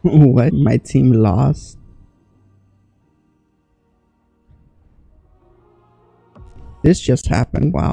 what? My team lost? This just happened. Wow.